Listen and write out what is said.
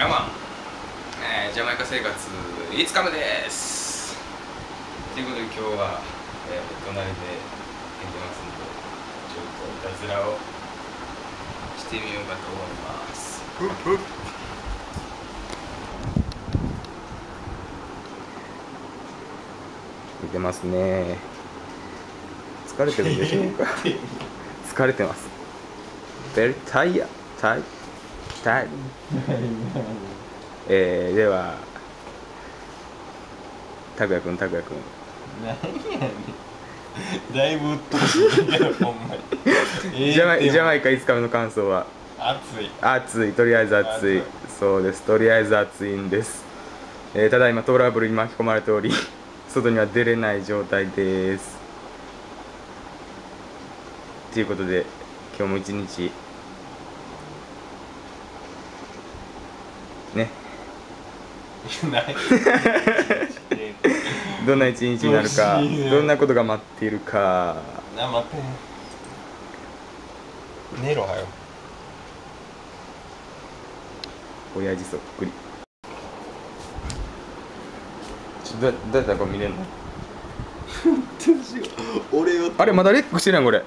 ヤマン、えー、ジャマイカ生活5日目です。ということで今日は、えー、隣で寝てますんでちょっといたずらをしてみようかと思います。ふっふっ寝てますね。疲れてるんでしょうか？疲れてます。Very tired tired tired えー、では拓也くん拓也くん。何やねん。だいぶうっとうしいやろほんまに。ジャマイジャマイイカ5日目の感想は？暑い。暑い。とりあえず暑い。暑い。そうです。とりあえず暑いんです、えーただいまトラブルに巻き込まれており 外には出れない状態です。ということで今日も一日ね。どんな一日になるかどんなことが待っているか。な待って。寝ろはよ。親父そっくり。ちょどうどうやったらこれ見れんの？俺を。あれまだレックしてないこれ